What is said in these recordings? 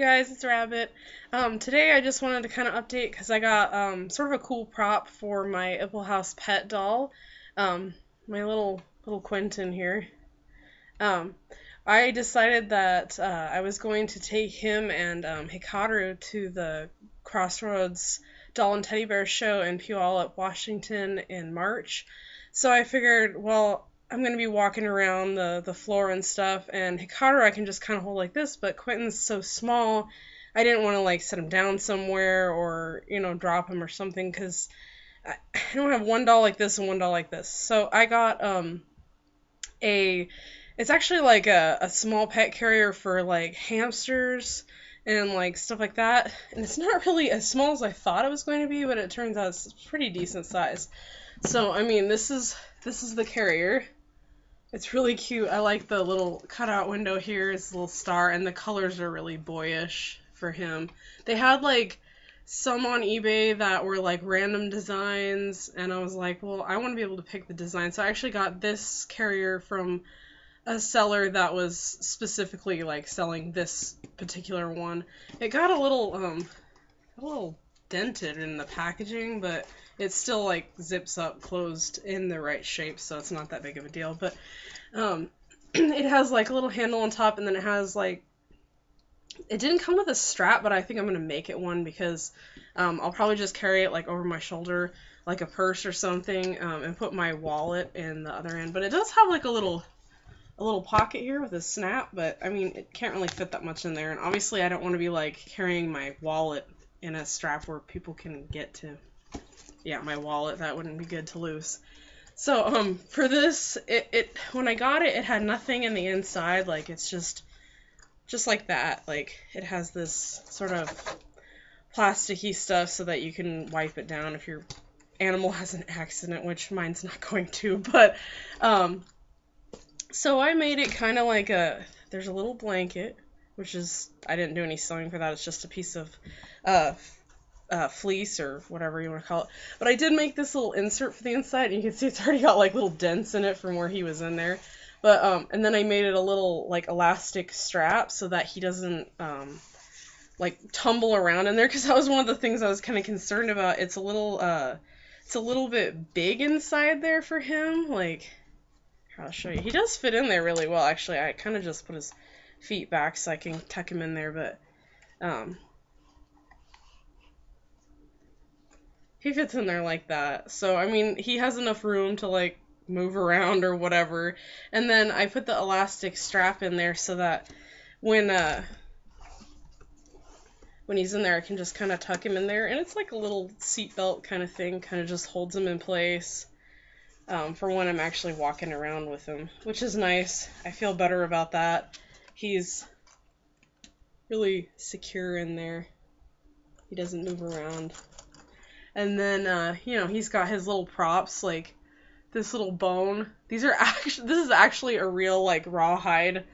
Hey guys, it's Rabbit. Um, today I just wanted to kind of update because I got um, sort of a cool prop for my Iplehouse pet doll, um, my little little Quentin here. Um, I decided that uh, I was going to take him and um, Hikaru to the Crossroads Doll and Teddy Bear show in Puyallup, Washington in March. So I figured, well, I'm gonna be walking around the the floor and stuff, and Hikaru I can just kind of hold like this, but Quentin's so small, I didn't want to like set him down somewhere or you know drop him or something because I, don't have one doll like this and one doll like this. So I got um a it's actually like a, a small pet carrier for like hamsters and like stuff like that, and it's not really as small as I thought it was going to be, but it turns out it's pretty decent size. So I mean this is this is the carrier it's really cute. I like the little cutout window here. It's a little star, and the colors are really boyish for him. They had like some on eBay that were like random designs, and I was like, well, I want to be able to pick the design. So I actually got this carrier from a seller that was specifically like selling this particular one. It got a little um a little dented in the packaging, but it still like zips up closed in the right shape, so it's not that big of a deal. But um, it has like a little handle on top, and then it has like it didn't come with a strap, but I think I'm gonna make it one because um, I'll probably just carry it like over my shoulder, like a purse or something, um, and put my wallet in the other end. But it does have like a little a little pocket here with a snap, but I mean it can't really fit that much in there. And obviously I don't want to be like carrying my wallet in a strap where people can get to yeah, my wallet. That wouldn't be good to lose. So, um, for this, it, it when I got it, it had nothing in the inside. Like, it's just, just like that. Like, it has this sort of plasticky stuff so that you can wipe it down if your animal has an accident, which mine's not going to. But, um, so I made it kind of like a, there's a little blanket, which is, I didn't do any sewing for that. It's just a piece of, uh, uh, fleece or whatever you want to call it. But I did make this little insert for the inside, and you can see it's already got like little dents in it from where he was in there. But um, and then I made it a little like elastic strap so that he doesn't um, like tumble around in there because that was one of the things I was kind of concerned about. It's a little uh, it's a little bit big inside there for him. Like, I'll show you. He does fit in there really well. Actually, I kind of just put his feet back so I can tuck him in there, but um, he fits in there like that. So I mean, he has enough room to like move around or whatever. And then I put the elastic strap in there so that when uh when he's in there, I can just kind of tuck him in there, and it's like a little seatbelt kind of thing, kind of just holds him in place um, for when I'm actually walking around with him, which is nice. I feel better about that. He's really secure in there. He doesn't move around. And then, uh, you know, he's got his little props, like this little bone. These are actually, this is actually a real, like, rawhide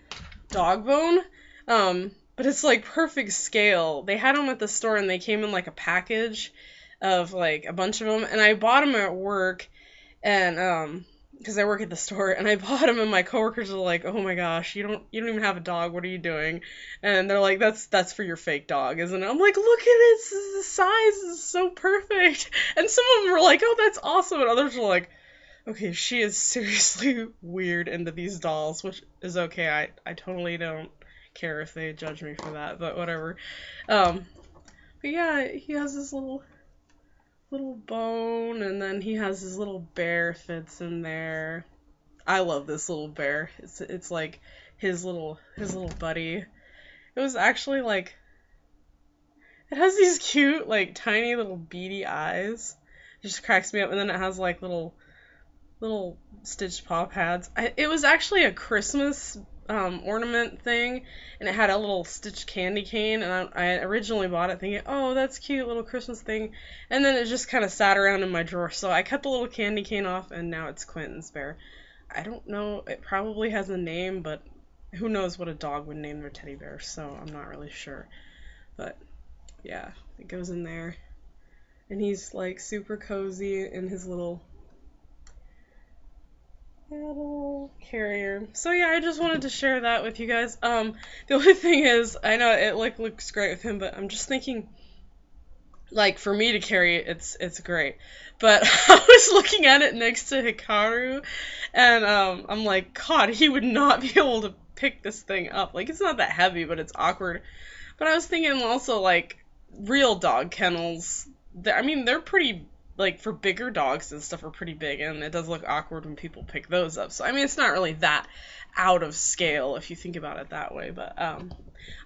dog bone. Um, but it's like perfect scale. They had them at the store and they came in like a package of like a bunch of them. And I bought them at work and, um, because I work at the store and I bought them and my coworkers are like, "Oh my gosh, you don't you don't even have a dog. What are you doing?" And they're like, "That's that's for your fake dog, isn't it?" I'm like, "Look at it. The size is so perfect." And some of them were like, "Oh, that's awesome." And others were like, "Okay, she is seriously weird into these dolls, which is okay. I I totally don't care if they judge me for that, but whatever." Um but yeah, he has this little little bone, and then he has his little bear fits in there. I love this little bear. It's it's like his little his little buddy. It was actually like it has these cute like tiny little beady eyes. It just cracks me up, and then it has like little little stitched paw pads. I, it was actually a Christmas um, ornament thing, and it had a little stitched candy cane. And I, I originally bought it thinking, oh, that's cute, little Christmas thing. And then it just kind of sat around in my drawer. So I cut the little candy cane off, and now it's Quentin's bear. I don't know. It probably has a name, but who knows what a dog would name their teddy bear? So I'm not really sure. But yeah, it goes in there. And he's like super cozy in his little carrier. So yeah, I just wanted to share that with you guys. Um, the only thing is, I know it like looks great with him, but I'm just thinking, like for me to carry it, it's it's great. But I was looking at it next to Hikaru, and um, I'm like, God, he would not be able to pick this thing up. Like it's not that heavy, but it's awkward. But I was thinking also like real dog kennels. I mean, they're pretty like for bigger dogs and stuff are pretty big and it does look awkward when people pick those up. So I mean it's not really that out of scale if you think about it that way, but um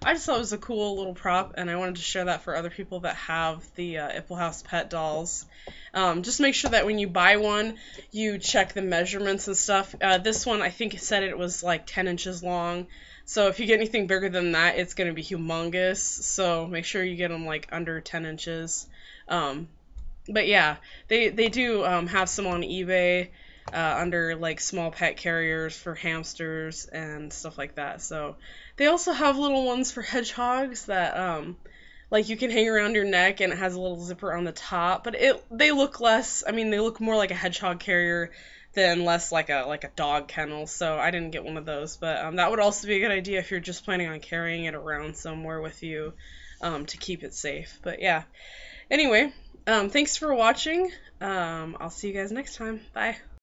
I just thought it was a cool little prop and I wanted to share that for other people that have the uh, Iplehouse pet dolls. Um, just make sure that when you buy one, you check the measurements and stuff. Uh, this one I think said it was like 10 inches long. So if you get anything bigger than that, it's going to be humongous. So make sure you get them like under 10 inches. Um, but yeah, they they do um, have some on eBay uh, under like small pet carriers for hamsters and stuff like that. So they also have little ones for hedgehogs that um, like you can hang around your neck and it has a little zipper on the top. But it they look less. I mean, they look more like a hedgehog carrier than less like a like a dog kennel. So I didn't get one of those, but um, that would also be a good idea if you're just planning on carrying it around somewhere with you um, to keep it safe. But yeah. Anyway, um, thanks for watching. Um, I'll see you guys next time. Bye.